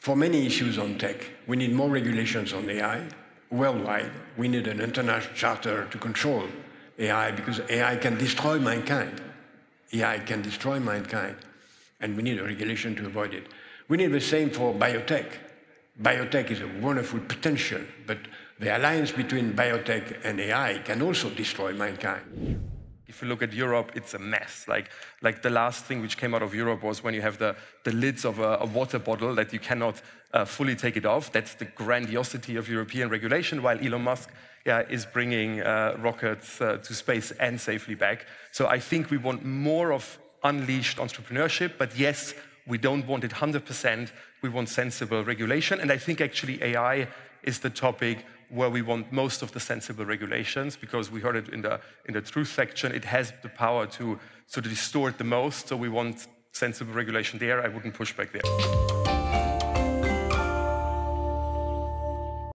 for many issues on tech. We need more regulations on AI worldwide. We need an international charter to control AI because AI can destroy mankind. AI can destroy mankind, and we need a regulation to avoid it. We need the same for biotech. Biotech is a wonderful potential, but the alliance between biotech and AI can also destroy mankind. If you look at Europe, it's a mess. Like, like the last thing which came out of Europe was when you have the, the lids of a, a water bottle that you cannot uh, fully take it off. That's the grandiosity of European regulation, while Elon Musk yeah, is bringing uh, rockets uh, to space and safely back. So I think we want more of unleashed entrepreneurship, but yes, we don't want it 100%. We want sensible regulation. And I think actually AI is the topic where we want most of the sensible regulations because we heard it in the, in the truth section. It has the power to sort of distort the most. So we want sensible regulation there. I wouldn't push back there.